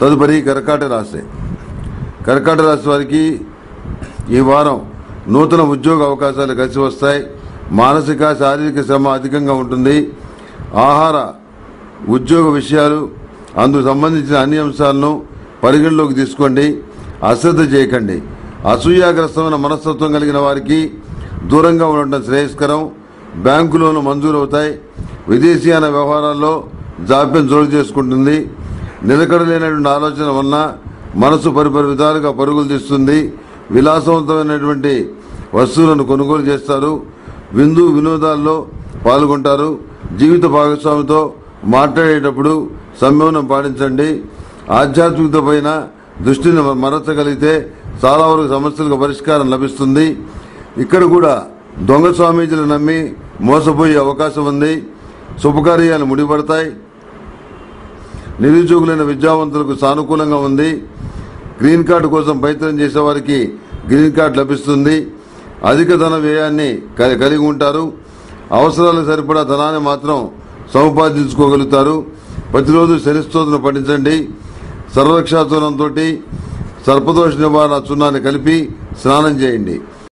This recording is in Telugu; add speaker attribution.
Speaker 1: తదుపరి కర్కాట రాశి. కర్కాట రాశి వారికి ఈ వారం నూతన ఉద్యోగ అవకాశాలు కలిసి వస్తాయి. మానసిక శారీరక శ్రమ అధికంగా ఉంటుంది. ఆహార ఉద్యోగ విషయాలు అందుకు సంబంధించిన అన్ని అంశాలను పరిగణలోకి తీసుకోండి. అశ్రద్ధ చేయకండి. అసూయాగ్రస్తమైన మనస్తత్వం కలిగిన వారికి దూరంగా ఉండటం శ్రేయస్కరం. బ్యాంకు లోన్లు మంజూరవుతాయి. విదేశీయాన వ్యవహారాల్లో జాప్యం చోటు చేసుకుంటుంది. నిలకడలేనటువంటి ఆలోచన వలన మనసు పరిపరి విధాలుగా పరుగులు తీస్తుంది. విలాసవంతమైనటువంటి వస్తువులను కొనుగోలు చేస్తారు. విందు వినోదాల్లో పాల్గొంటారు. జీవిత భాగస్వామితో మాట్లాడేటప్పుడు సంయమనం పాటించండి. ఆధ్యాత్మికత పైన దృష్టిని మరచగలిగితే చాలా వరకు సమస్యలకు పరిష్కారం లభిస్తుంది. ఇక్కడ కూడా దొంగ స్వామీజీలు నమ్మి మోసపోయే అవకాశం ఉంది. శుభకార్యాలు ముడిపడతాయి. నిరుద్యోగులైన విద్యావంతులకు సానుకూలంగా ఉంది. గ్రీన్ కార్డు కోసం ప్రయత్నం చేసే వారికి గ్రీన్ కార్డు లభిస్తుంది. అధిక ధన వ్యయాన్ని కలిగి ఉంటారు. అవసరాలకు సరిపడా ధనాన్ని మాత్రం సముపార్జించుకోగలుగుతారు. ప్రతిరోజు శనిస్తోత్రం పఠించండి. సర్వక్షాచూర్ణంతో సర్పదోష నివారణ చూర్ణాన్ని కలిపి స్నానం చేయండి.